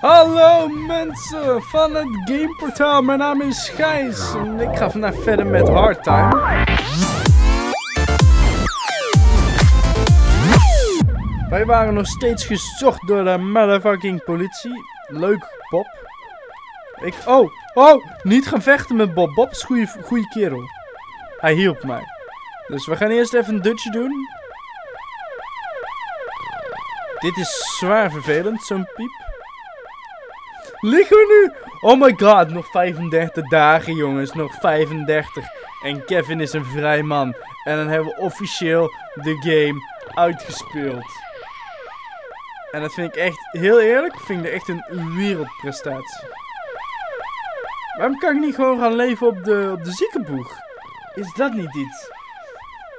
Hallo mensen van het Gameportaal, mijn naam is Gijs en ik ga vandaag verder met Hard Time. Wij waren nog steeds gezocht door de motherfucking politie. Leuk, Bob. Ik, oh, oh, niet gaan vechten met Bob. Bob is een goede kerel. Hij hielp mij. Dus we gaan eerst even een dutje doen. Dit is zwaar vervelend, zo'n piep. Liggen we nu? Oh my god, nog 35 dagen jongens, nog 35. En Kevin is een vrij man. En dan hebben we officieel de game uitgespeeld. En dat vind ik echt, heel eerlijk, vind ik echt een wereldprestatie. Waarom kan ik niet gewoon gaan leven op de, op de ziekenboeg? Is dat niet iets?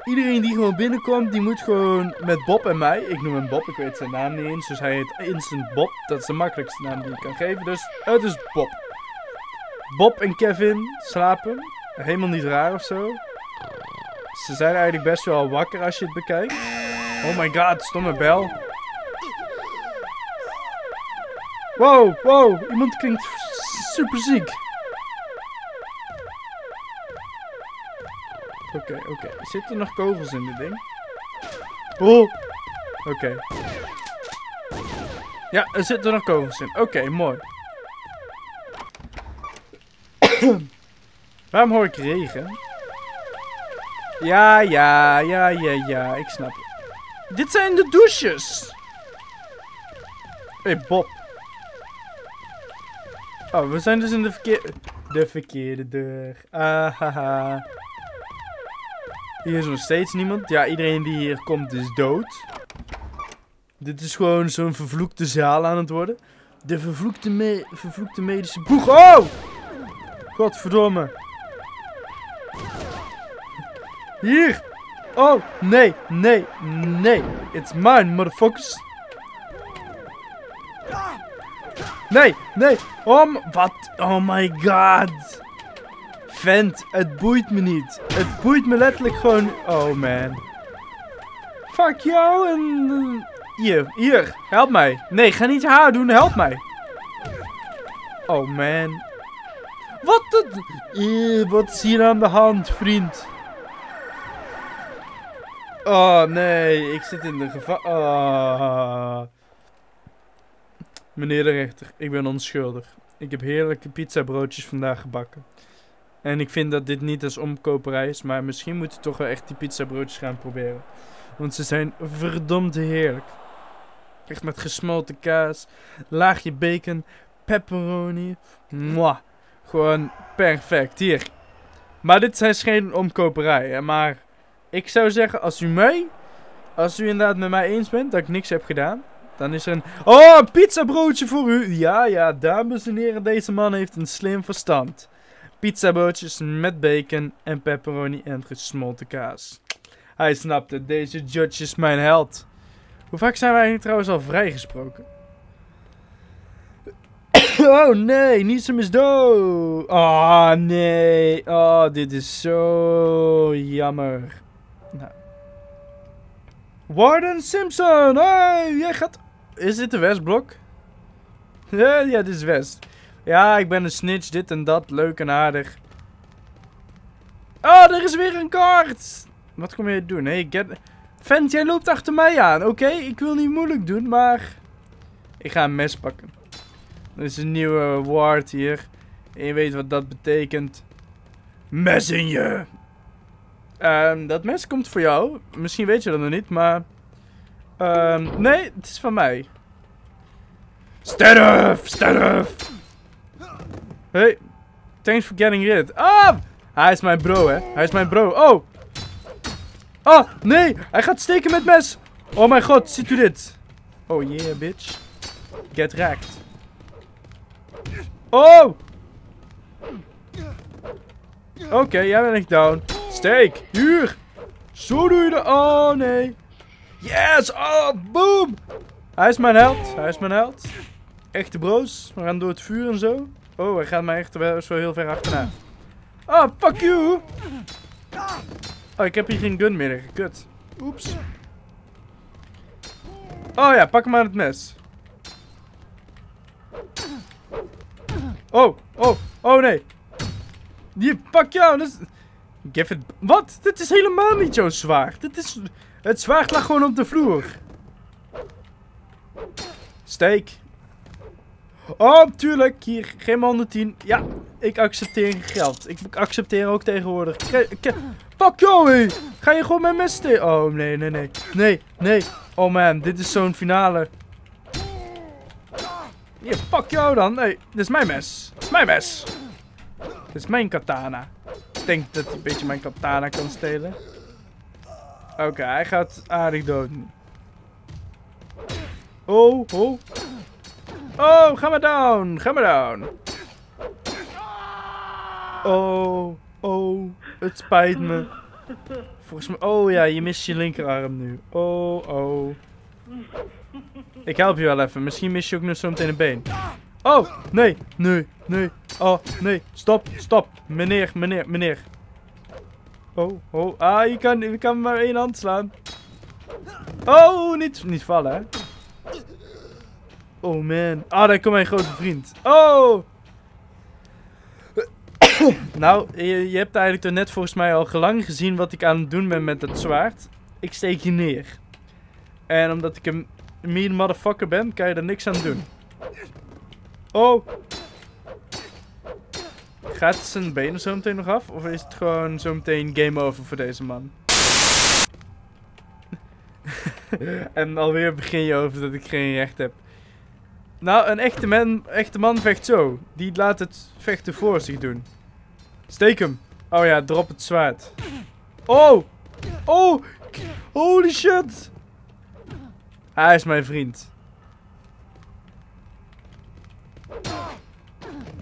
Iedereen die gewoon binnenkomt, die moet gewoon met Bob en mij. Ik noem hem Bob, ik weet zijn naam niet eens. Dus hij heet Instant Bob. Dat is de makkelijkste naam die ik kan geven. Dus het is Bob. Bob en Kevin slapen. Helemaal niet raar of zo. Ze zijn eigenlijk best wel wakker als je het bekijkt. Oh my god, stomme bel. Wow, wow, iemand klinkt super ziek. Oké, oké. Zitten er nog kogels in dit ding? Oh! Oké. Ja, er zitten nog kogels in. Oké, mooi. Waarom hoor ik regen? Ja, ja, ja, ja, ja. Ik snap het. Dit zijn de douches! Hé, hey, Bob. Oh, we zijn dus in de verkeerde... De verkeerde deur. Ah, haha. Hier is nog steeds niemand. Ja, iedereen die hier komt is dood. Dit is gewoon zo'n vervloekte zaal aan het worden. De vervloekte, me vervloekte medische boeg. Oh! Godverdomme. Hier! Oh, nee, nee, nee. It's mine, motherfuckers. Nee, nee. Oh, wat? Oh my god. Vent, het boeit me niet. Het boeit me letterlijk gewoon... Oh man. Fuck jou en... Hier, hier. Help mij. Nee, ga niet haar doen. Help mij. Oh man. Wat het... wat is hier aan de hand, vriend? Oh nee, ik zit in de gevaar... Oh. Meneer de rechter, ik ben onschuldig. Ik heb heerlijke pizzabroodjes vandaag gebakken. En ik vind dat dit niet als omkoperij is. Maar misschien moeten we toch wel echt die pizzabroodjes gaan proberen. Want ze zijn verdomd heerlijk. Echt met gesmolten kaas, laagje bacon, pepperoni. Mwah. Gewoon perfect. Hier. Maar dit zijn geen omkoperij. Maar ik zou zeggen, als u mij... Als u inderdaad met mij eens bent dat ik niks heb gedaan... Dan is er een... Oh, een pizzabroodje voor u! Ja, ja, dames en heren, deze man heeft een slim verstand. Pizzabootjes met bacon en pepperoni en gesmolten kaas. Hij snapte, deze judge is mijn held. Hoe vaak zijn wij trouwens al vrijgesproken? oh nee, niet zo misdo. Oh nee. Oh, dit is zo jammer. Nou. Warden Simpson. Hey, jij gaat... Is dit de Westblok? ja, dit is West. Ja, ik ben een snitch, dit en dat. Leuk en aardig. Oh, er is weer een kaart. Wat kom je doen? Hey, get... Vent, jij loopt achter mij aan. Oké, ik wil niet moeilijk doen, maar... Ik ga een mes pakken. Er is een nieuwe ward hier. En je weet wat dat betekent. Mes in je. Um, dat mes komt voor jou. Misschien weet je dat nog niet, maar... Um, nee, het is van mij. Sterf! Sterf! Hey, thanks for getting rid. Ah! Hij is mijn bro, hè. Hij is mijn bro. Oh! Oh, nee! Hij gaat steken met mes! Oh mijn god, ziet u dit? Oh yeah, bitch. Get wrecked. Oh! Oké, jij bent echt down. Steek! Hier! Zo doe je dat. Oh nee. Yes! Oh, boom! Hij is mijn held. Hij is mijn held. Echte broos. We gaan door het vuur en zo. Oh, hij gaat mij echt wel zo heel ver achterna. Oh, fuck you! Oh, ik heb hier geen gun meer. Kut. Oeps. Oh ja, pak maar het mes. Oh, oh, oh nee. Die pak jou. Is... Give it... Wat? Dit is helemaal niet zo zwaar. Dit is... Het zwaard lag gewoon op de vloer. Steek. Oh, tuurlijk. Hier, geen 110. Ja, ik accepteer geld. Ik accepteer ook tegenwoordig. Fuck jou, hé. Ga je gewoon mijn mes steken? Oh, nee, nee, nee. Nee, nee. Oh man, dit is zo'n finale. Hier, pak jou dan. Nee, dit is mijn mes. Mijn mes. Dit is mijn katana. Ik denk dat hij een beetje mijn katana kan stelen. Oké, hij gaat aardig doden. Oh, oh. Oh, ga maar down. Ga maar down. Oh, oh. Het spijt me. Volgens mij... Oh ja, je mist je linkerarm nu. Oh, oh. Ik help je wel even. Misschien mis je ook nog zo meteen een been. Oh, nee, nee, nee. Oh, nee. Stop, stop. Meneer, meneer, meneer. Oh, oh. Ah, je kan, je kan maar één hand slaan. Oh, niet, niet vallen, hè. Oh, man. Ah, daar komt mijn grote vriend. Oh! nou, je, je, hebt eigenlijk toch net volgens mij al gelang gezien wat ik aan het doen ben met het zwaard. Ik steek je neer. En omdat ik een mean motherfucker ben, kan je er niks aan doen. Oh! Gaat zijn benen zo meteen nog af? Of is het gewoon zo meteen game over voor deze man? en alweer begin je over dat ik geen recht heb. Nou, een echte man, echte man vecht zo. Die laat het vechten voor zich doen. Steek hem. Oh ja, drop het zwaard. Oh! Oh! Holy shit! Hij is mijn vriend.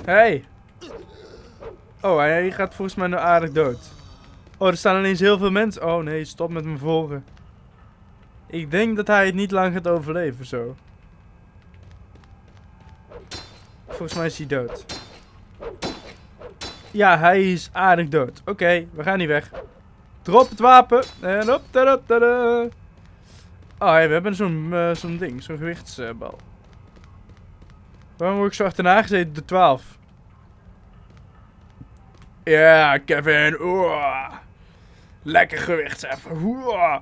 Hey! Oh, hij gaat volgens mij nu aardig dood. Oh, er staan ineens heel veel mensen. Oh nee, stop met me volgen. Ik denk dat hij het niet lang gaat overleven zo. Volgens mij is hij dood. Ja, hij is aardig dood. Oké, we gaan niet weg. Drop het wapen. En op. Tada, tada. Oh, hey, we hebben zo'n uh, zo'n ding. Zo'n gewichtsbal. Waarom word ik zo achterna gezeten? De 12. Ja, Kevin. Lekker gewichtsheffen. Oeh.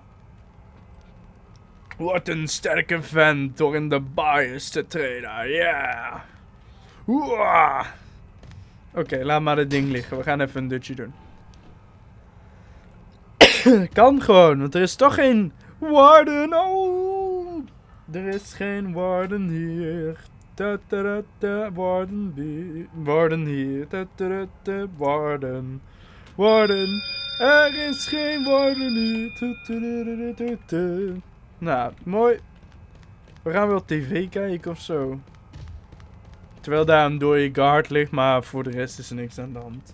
Wat een sterke vent door in de bias te trainen. Ja. Yeah. Oké, laat maar het ding liggen. We gaan even een dutje doen. kan gewoon, want er is toch geen warden. Oh, er is geen warden hier. Da, da, da, da, warden, hier. Da, da, warden. Warden. Er is geen warden hier. Da, da, nou, mooi. We gaan wel tv kijken of zo. Terwijl daar een dode guard ligt, maar voor de rest is er niks aan de hand.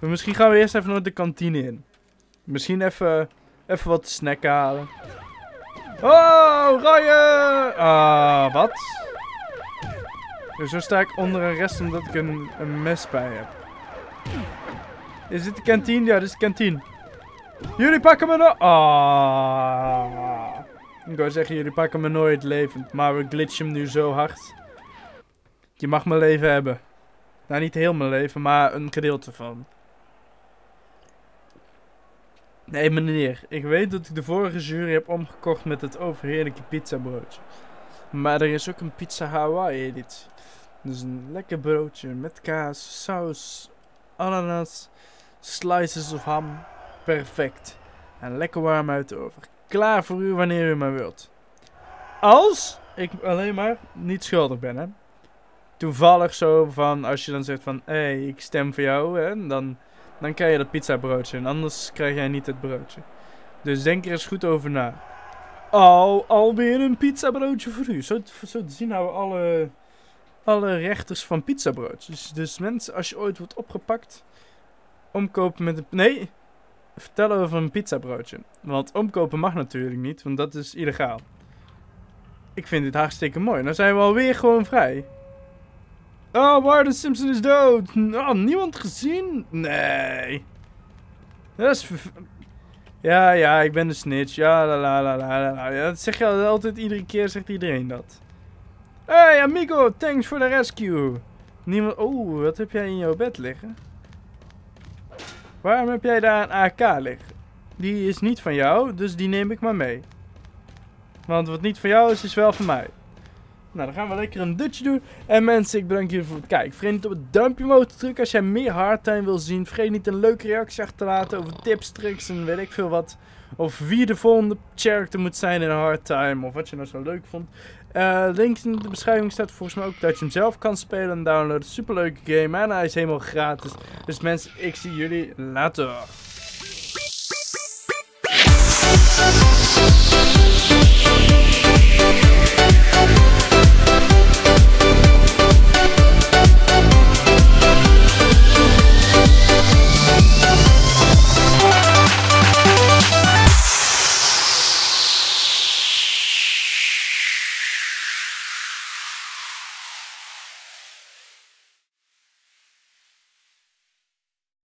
Misschien gaan we eerst even naar de kantine in. Misschien even, even wat snacken halen. Oh, Ryan! Ah, wat? Dus zo sta ik onder een rest omdat ik een, mes bij heb. Is dit de kantine? Ja, dit is de kantine. Jullie pakken me nog. Ah. Ik wou zeggen, jullie pakken me nooit levend. Maar we glitchen hem nu zo hard. Je mag mijn leven hebben. Nou, niet heel mijn leven, maar een gedeelte van. Nee, meneer. Ik weet dat ik de vorige jury heb omgekocht met het overheerlijke pizzabroodje. Maar er is ook een pizza Hawaii editie. Dus een lekker broodje met kaas, saus, ananas, slices of ham. Perfect. En lekker warm uit de oven. Klaar voor u wanneer u maar wilt. Als ik alleen maar niet schuldig ben, hè toevallig zo van, als je dan zegt van, hé, hey, ik stem voor jou, hè, dan, dan krijg je dat pizza broodje. En anders krijg jij niet het broodje. Dus denk er eens goed over na. Al, alweer een pizza broodje voor u. Zo, zo zien houden alle, alle rechters van pizza broodjes. Dus mensen, als je ooit wordt opgepakt, omkopen met een... Nee, vertel over een pizza broodje. Want omkopen mag natuurlijk niet, want dat is illegaal. Ik vind dit hartstikke mooi. Dan zijn we alweer gewoon vrij. Oh, Warden Simpson is dood. Oh, niemand gezien? Nee. Dat is... Ja, ja, ik ben de snitch. Ja, la la la la la. Ja, dat zeg je altijd iedere keer, zegt iedereen dat. Hey amigo, thanks for the rescue. Niemand... Oeh, wat heb jij in jouw bed liggen? Waarom heb jij daar een AK liggen? Die is niet van jou, dus die neem ik maar mee. Want wat niet van jou is, is wel van mij. Nou, dan gaan we lekker een dutje doen. En mensen, ik bedank jullie voor het kijken. Vergeet niet op het duimpje omhoog te drukken als jij meer hardtime wil zien. Vergeet niet een leuke reactie achter te laten over tips, tricks en weet ik veel wat. Of wie de volgende character moet zijn in hardtime. Of wat je nou zo leuk vond. Uh, link in de beschrijving staat volgens mij ook dat je hem zelf kan spelen en downloaden. Superleuke game en hij is helemaal gratis. Dus mensen, ik zie jullie later.